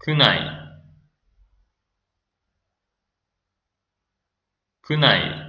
くない。